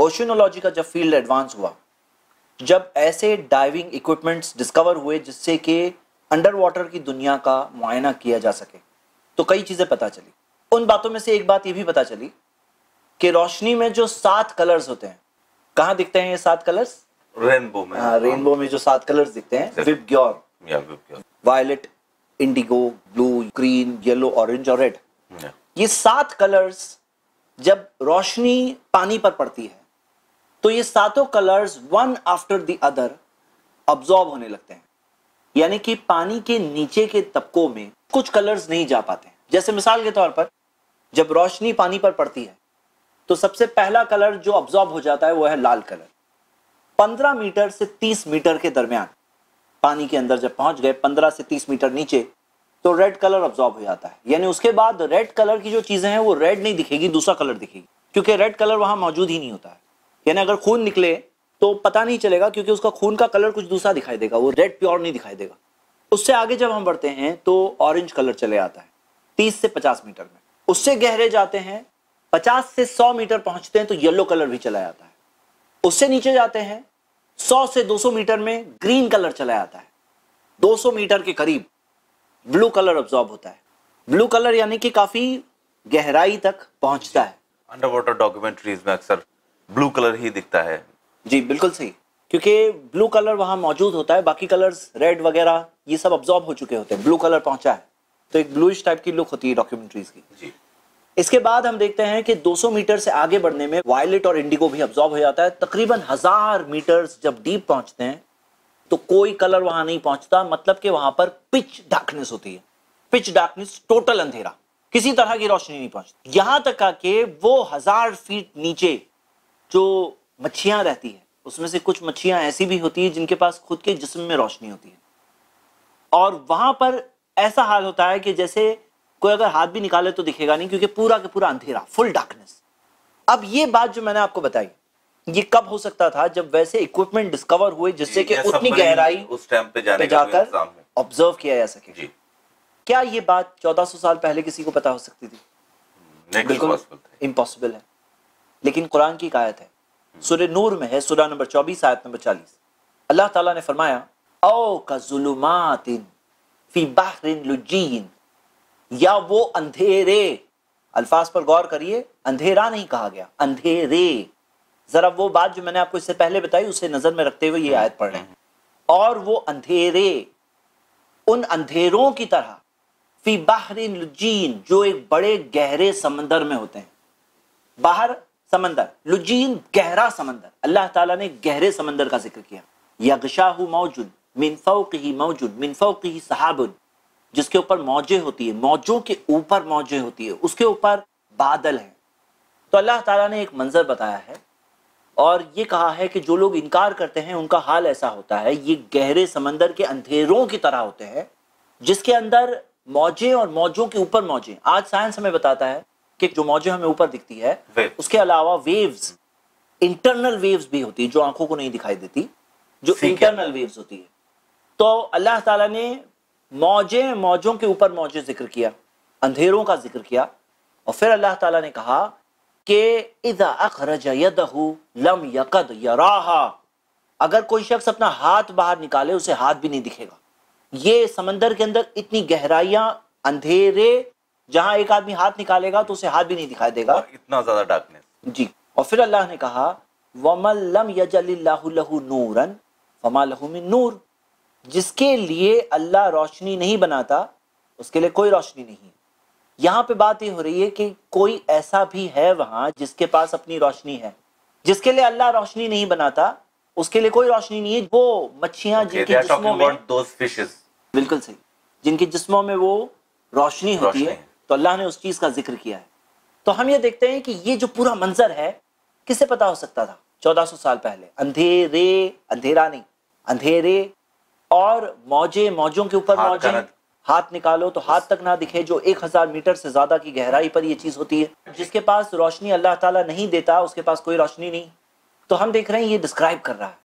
Oceanology का जब field advance हुआ जब ऐसे डाइविंग इक्विपमेंट्स डिस्कवर हुए जिससे कि अंडर वाटर की दुनिया का मुआयना किया जा सके तो कई चीज़ें पता चली। उन बातों में से एक बात ये भी पता चली कि रोशनी में जो सात कलर्स होते हैं कहाँ दिखते हैं ये सात कलर्स रेनबो में। हाँ रेनबो में जो सात कलर्स दिखते हैं whip violet indigo blue green yellow orange और रेड ये सात कलर्स जब रोशनी पानी पर पड़ती है तो ये सातों colours one after the other absorb होने लगते हैं। यानी कि पानी के नीचे के तबकों में कुछ कलर्स नहीं जा पाते हैं। जैसे मिसाल के तौर पर, जब रोशनी पानी पर पड़ती है तो सबसे पहला कलर जो अब्जॉर्ब हो जाता है वो है लाल कलर 15 मीटर से 30 मीटर के दरमियान पानी के अंदर जब पहुँच गए 15 से 30 मीटर नीचे तो रेड कलर अब्जॉर्ब हो जाता है। यानी उसके बाद रेड कलर की जो चीज़ें हैं, वो रेड नहीं दिखेगी, दूसरा कलर दिखेगी। क्योंकि रेड कलर वहाँ मौजूद ही नहीं होता है। यानी अगर खून निकले तो पता नहीं चलेगा क्योंकि उसका खून का कलर कुछ दूसरा दिखाई देगा, वो रेड प्योर नहीं दिखाई देगा। उससे आगे जब हम बढ़ते हैं तो ऑरेंज कलर चले आता है, तीस से पचास मीटर में। उससे गहरे जाते हैं, पचास से सौ मीटर पहुँचते हैं तो येलो कलर भी चला जाता है। उससे नीचे जाते हैं, सौ से दो सौ मीटर में ग्रीन कलर चला जाता है। दो सौ मीटर के करीब ब्लू कलर ऑब्जॉर्ब होता है। ब्लू कलर यानी कि काफ़ी गहराई तक पहुँचता है। अंडर वाटर डॉक्यूमेंट्रीज में अक्सर ब्लू कलर ही दिखता है। जी बिल्कुल सही। क्योंकि ब्लू कलर वहाँ मौजूद होता है बाकी कलर्स रेड वगैरह ये सब अब्जॉर्ब हो चुके होते हैं। ब्लू कलर पहुँचा है। तो एक ब्लूइश टाइप की लुक होती है डॉक्यूमेंट्रीज की। जी। इसके बाद हम देखते हैं कि 200 मीटर से आगे बढ़ने में वायलेट और इंडिगो भी अब्जॉर्ब हो जाता है। तकरीबन हज़ार मीटर जब डीप पहुँचते हैं तो कोई कलर वहाँ नहीं पहुँचता। मतलब कि वहाँ पर पिच डार्कनेस होती है। पिच डार्कनेस टोटल अंधेरा। किसी तरह की रोशनी नहीं पहुँचती। यहाँ तक आके वो हज़ार फीट नीचे जो मच्छियाँ रहती है उसमें से कुछ मच्छियाँ ऐसी भी होती है जिनके पास खुद के जिस्म में रोशनी होती है। और वहाँ पर ऐसा हाल होता है कि जैसे कोई अगर हाथ भी निकाले तो दिखेगा नहीं क्योंकि पूरा के पूरा अंधेरा फुल डार्कनेस अब ये बात जो मैंने आपको बताई ये कब हो सकता था जब वैसे इक्विपमेंट डिस्कवर हुए जिससे कि उतनी गहराई उस टाइम पे जाने पे जाकर ऑब्ज़र्व किया जा सके। जी। क्या ये बात 1400 साल पहले किसी को पता हो सकती थी? बिल्कुल इम्पॉसिबल है। लेकिन कुरान की कायत है। सूर्य नूर में है सूरा नंबर 24 आयत नंबर 40 अल्लाह ताला ने फरमाया ओ का जुलुमातिन फ़ी बहरिन लुजीन या वो अंधेरे, अल्फाज पर गौर करिए, अंधेरा नहीं कहा गया, अंधेरे। जरा वो बात जो मैंने आपको इससे पहले बताई, उसे नज़र में रखते हुए ये आयत पढ़ रहे हैं। और वो अंधेरे, उन अंधेरों की तरह, फ़ी बहरिन लुजीन जो एक बड़े गहरे समंदर में होते हैं। बाहर समंदर, लुजीन गहरा समंदर। अल्लाह ताला ने गहरे समंदर का ज़िक्र किया। यगशाहु मौजुन मिन फौqihi मौजुन मिन फौqihi सहाबुन, जिसके ऊपर मौजें होती है, मौजों के ऊपर मौजें होती है, उसके ऊपर बादल हैं। तो अल्लाह ताला ने एक मंजर बताया है, और ये कहा है कि जो लोग इनकार करते हैं, उनका हाल ऐसा होता है, ये गहरे समंदर के अंधेरों की तरह होते हैं, जिसके अंदर मौजें और मौजों के ऊपर मौजें। आज साइंस हमें बताता है कि जो मौजें हमें ऊपर दिखती है उसके अलावा वेव्स इंटरनल वेव्स भी होती है जो आँखों को नहीं दिखाई देती जो इंटरनल वेव्स होती है। तो अल्लाह ताला ने मौजें मौजों के ऊपर मौजें ज़िक्र किया अंधेरों का ज़िक्र किया और फिर अल्लाह ताला ने कहा कि इदा अखरज यदहु लम यकद यराहा। अगर कोई शख्स अपना हाथ बाहर निकाले उसे हाथ भी नहीं दिखेगा। ये समंदर के अंदर इतनी गहराइयाँ अंधेरे जहाँ एक आदमी हाथ निकालेगा तो उसे हाथ भी नहीं दिखाई देगा। इतना ज़्यादा डार्कनेस जी। और फिर अल्लाह ने कहा वमल लम नूरन फमा लहु नूर। जिसके लिए अल्लाह रोशनी नहीं बनाता उसके लिए कोई रोशनी नहीं है। यहाँ पे बात ये हो रही है कि कोई ऐसा भी है वहाँ जिसके पास अपनी रोशनी है। जिसके लिए अल्लाह रोशनी नहीं बनाता उसके लिए कोई रोशनी नहीं है। वो मच्छियाँ Okay, जिनके जिस्मों में. बिल्कुल सही। जिनके जिस्मों में वो रोशनी होती है। तो अल्लाह ने उस चीज़ का ज़िक्र किया है। तो हम ये देखते हैं कि ये जो पूरा मंजर है किसे पता हो सकता था? 1400 साल पहले। अंधेरे अंधेरा नहीं अंधेरे और मौजे मौजों के ऊपर मौजे। हाथ निकालो तो हाथ तक ना दिखे जो एक हज़ार मीटर से ज़्यादा की गहराई पर ये चीज़ होती है। जिसके पास रोशनी अल्लाह ताला नहीं देता उसके पास कोई रोशनी नहीं। तो हम देख रहे हैं ये डिस्क्राइब कर रहा है।